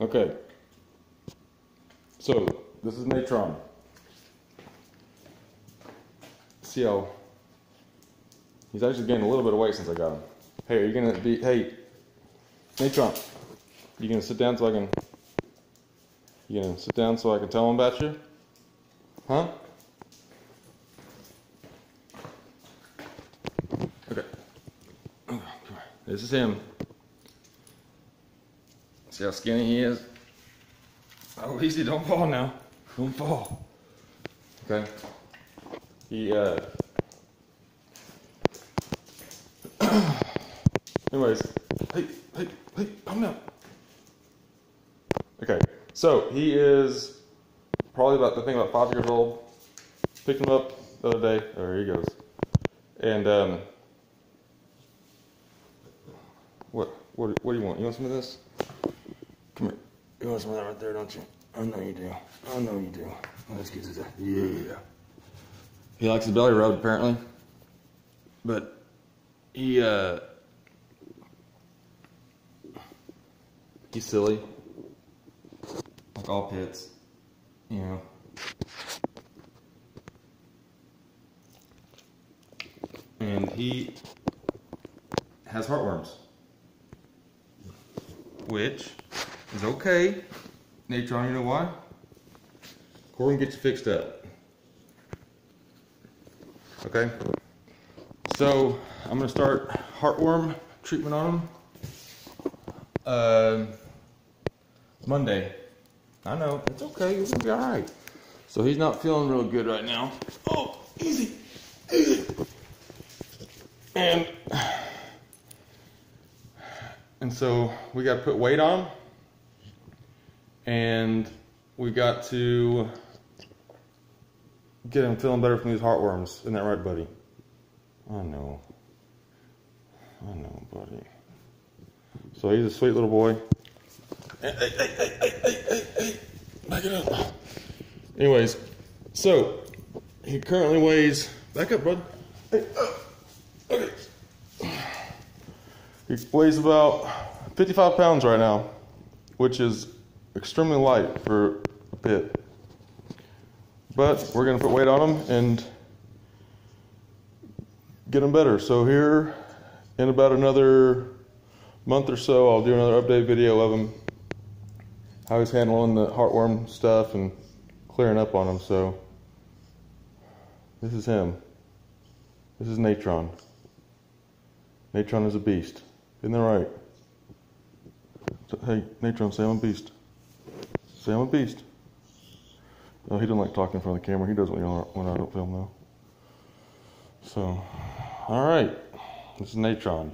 Okay. So this is Natrone. See how he's actually gained a little bit of weight since I got him. Hey, are you gonna be? Hey, Natrone, you gonna sit down so I can? You gonna sit down so I can tell him about you? Huh? Okay. This is him. See how skinny he is? Oh, easy, don't fall now. Don't fall. Okay. He, uh. Anyways, hey, hey, hey, calm down. Okay, so he is probably about, the thing about five years old. Picked him up the other day. There he goes. And, um, what, what, what do you want? You want some of this? You want some of that right there, don't you? I know you do. I know you do. Let's get to that. Yeah. He likes his belly rubbed, apparently. But he, uh, he's silly. Like all pits, you know. And he has heartworms. Which is okay. Natrone, you know why? Corbin gets fixed up. Okay? So, I'm gonna start heartworm treatment on him. Uh, Monday. I know, it's okay, it's gonna be alright. So he's not feeling real good right now. Oh, easy, easy. And and so we got to put weight on him, and we got to get him feeling better from these heartworms. Isn't that right, buddy? I know. I know, buddy. So he's a sweet little boy. Hey, hey, hey, hey, hey, hey, hey, hey. Back it up. Anyways, so he currently weighs. Back up, bud. Hey, uh, okay. He weighs about 55 pounds right now, which is extremely light for a bit. But we're gonna put weight on them and get him better. So here, in about another month or so, I'll do another update video of him, how he's handling the heartworm stuff and clearing up on him. So this is him. This is Natrone. Natrone is a beast. Isn't that right? So, hey, Natrone, say I'm a beast. Say I'm a beast. No, he doesn't like talking in front of the camera. He does when, when I don't film, though. So, all right. This is Natrone.